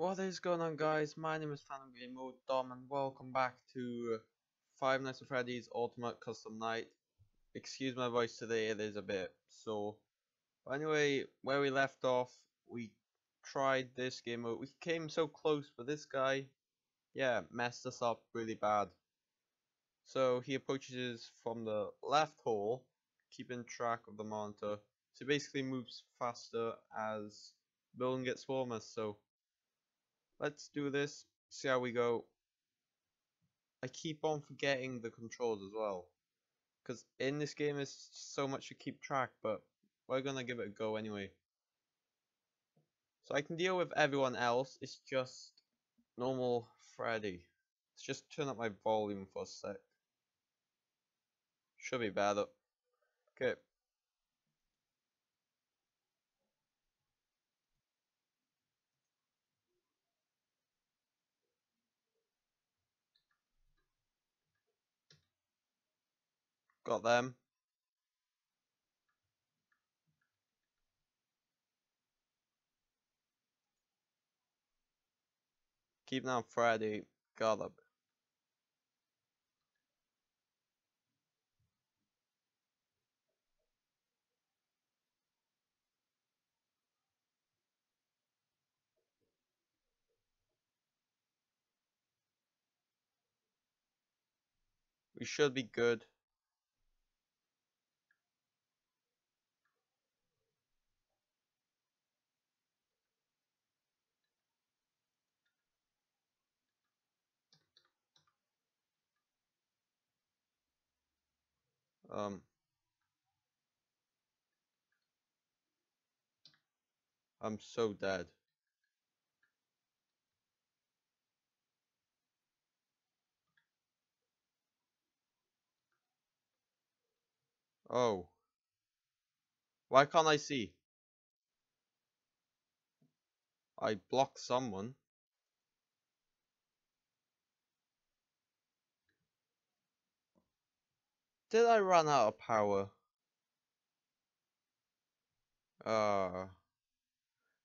What is going on guys, my name is Phantom Game Mode Dom and welcome back to Five Nights at Freddy's Ultimate Custom Night. Excuse my voice today, it is a bit so. But anyway, where we left off, we tried this game mode. We came so close, but this guy, yeah, messed us up really bad. So he approaches from the left hole, keeping track of the monitor. So basically moves faster as building gets warmer, so let's do this, see how we go. I keep on forgetting the controls as well. Because in this game there's so much to keep track, but we're gonna give it a go anyway. So I can deal with everyone else, it's just normal Freddy. Let's just turn up my volume for a sec. Should be better. Okay. Got them. Keep on Freddy. Got. We should be good. Um, I'm so dead. Oh. Why can't I see? I blocked someone. Did I run out of power? Uh,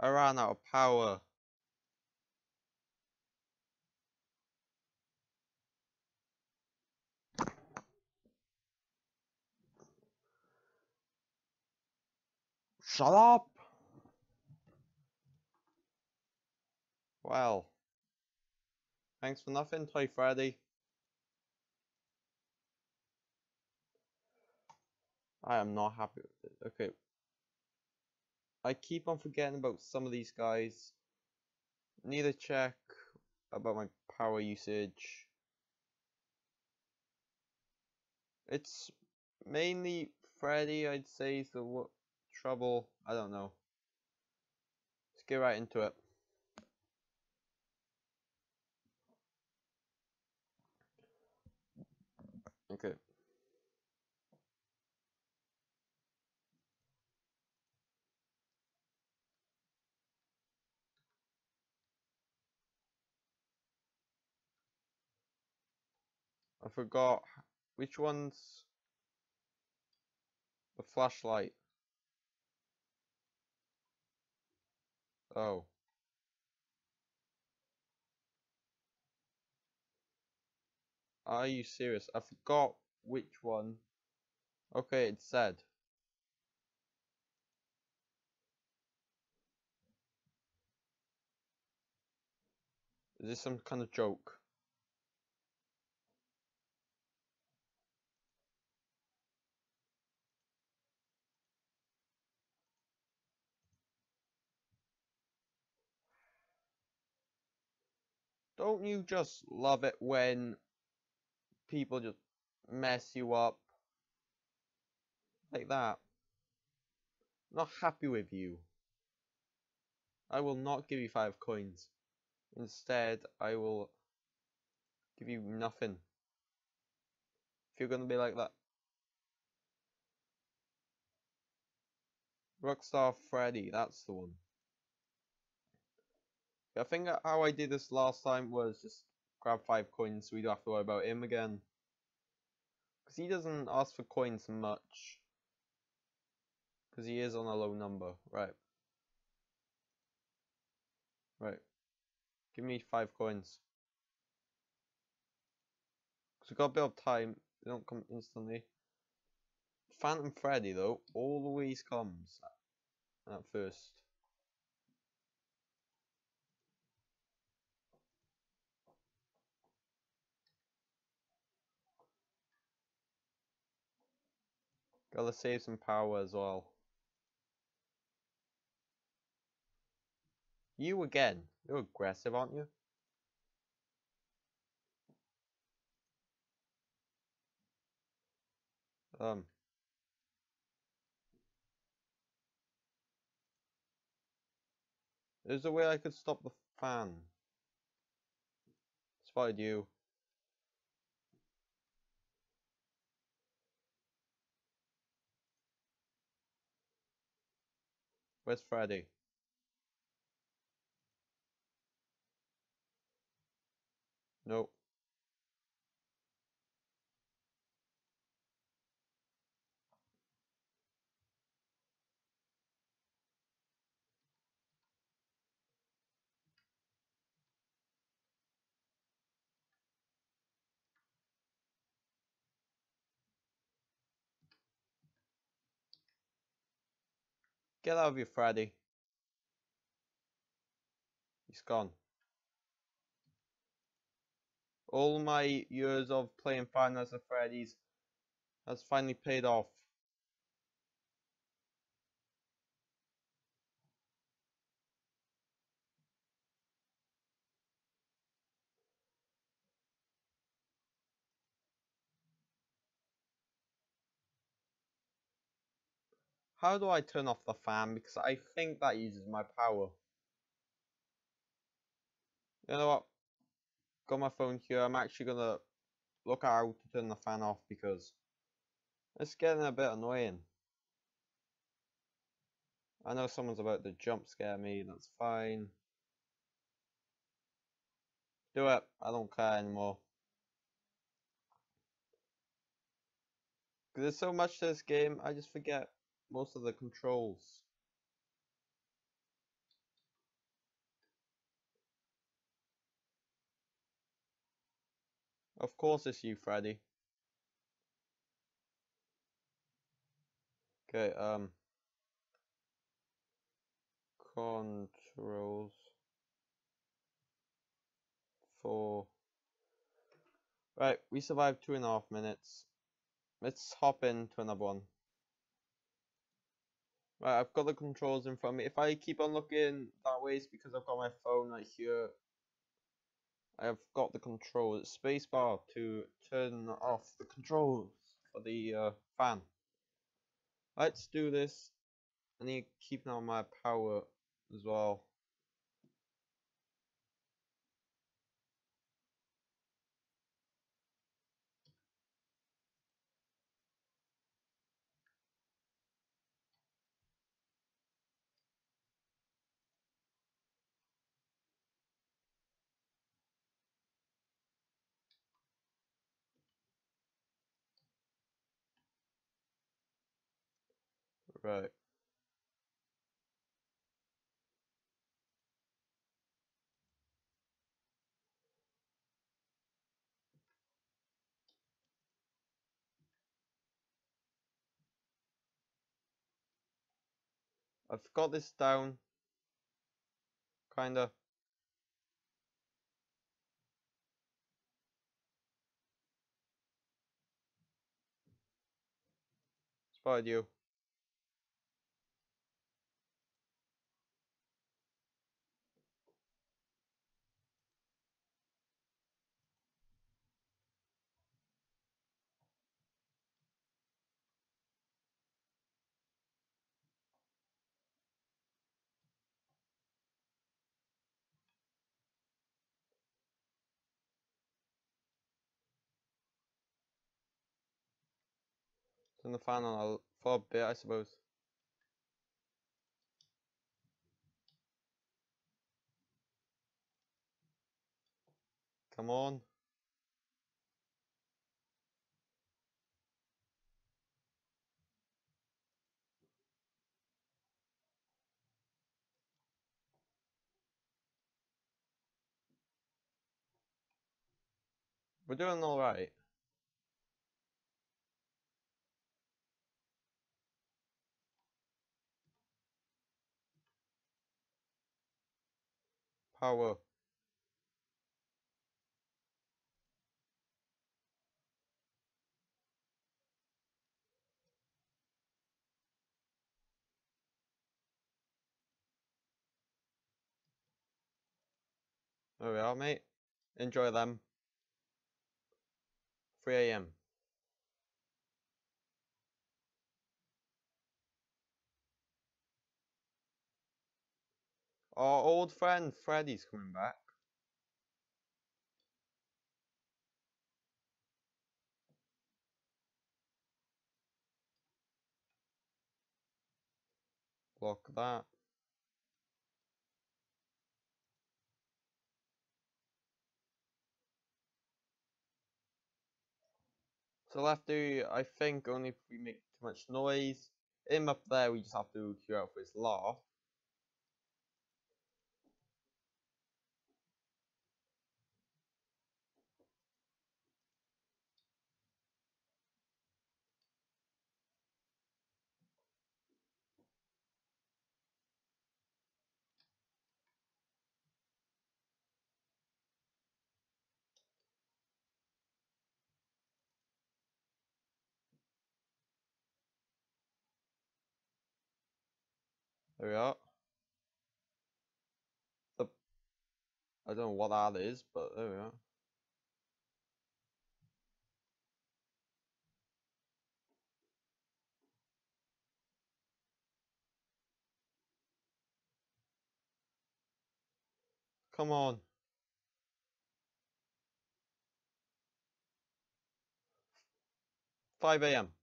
I ran out of power. Shut up! Well, thanks for nothing, Toy Freddy. I am not happy with it. Okay. I keep on forgetting about some of these guys. Need to check about my power usage. It's mainly Freddy, I'd say, so what trouble? I don't know. Let's get right into it. Okay. I forgot which one's the flashlight. Oh. Are you serious? I forgot which one. Okay, it said. Is this some kind of joke? Don't you just love it when people just mess you up like that? not happy with you. I will not give you five coins. Instead, I will give you nothing. If you're gonna be like that. Rockstar Freddy, that's the one. I think how I did this last time was just grab 5 coins so we don't have to worry about him again. Because he doesn't ask for coins much. Because he is on a low number. Right. Right. Give me five coins. Because we've got a bit of time. They don't come instantly. Phantom Freddy though always comes at first. Gotta save some power as well. You again. You're aggressive, aren't you? Um. There's a way I could stop the fan. Spotted you. Where's Freddy? Nope. Get out of here, Freddy. He's gone. All my years of playing Nights at Freddy's has finally paid off. How do I turn off the fan? Because I think that uses my power. You know what? Got my phone here. I'm actually gonna look at how to turn the fan off because it's getting a bit annoying. I know someone's about to jump scare me. That's fine. Do it. I don't care anymore. There's so much to this game, I just forget most of the controls. Of course it's you, Freddy. Okay, um... Controls... For... Right, we survived two and a half minutes. Let's hop into another one. Right, I've got the controls in front of me. If I keep on looking that way, it's because I've got my phone right here. I have got the controls. Spacebar to turn off the controls for the uh, fan. Let's do this. I need to keep on my power as well. Right. I've got this down. Kinda. Spotted you. in the final for a bit, I suppose. Come on. We're doing alright. Power. There we are, mate. Enjoy them. 3 a.m. Our old friend Freddy's coming back. Block that. So we'll have to, I think, only if we make too much noise. Him up there, we just have to queue out for his laugh. There we are. The I don't know what that is, but there we are. Come on. Five AM.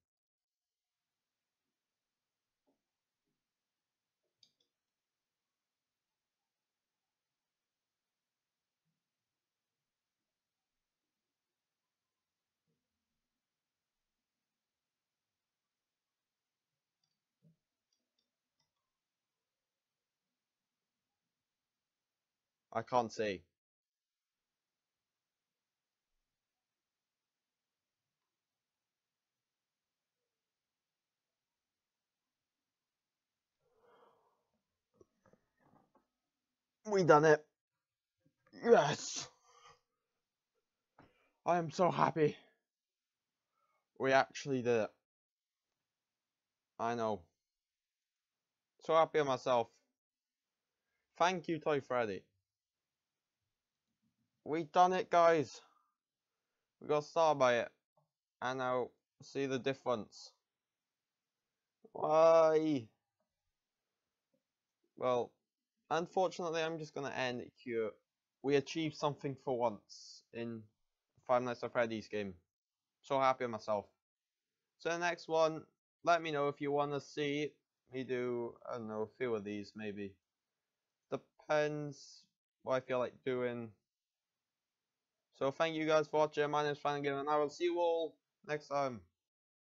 I can't see. We done it. Yes. I am so happy. We actually did it. I know. So happy with myself. Thank you, Toy Freddy. We done it, guys. We got started by it. And now, see the difference. Why? Well, unfortunately, I'm just going to end it here. We achieved something for once in Five Nights at Freddy's game. So happy with myself. So the next one, let me know if you want to see me do, I don't know, a few of these maybe. Depends what I feel like doing. So thank you guys for watching. My name is Flanagan and I will see you all next time.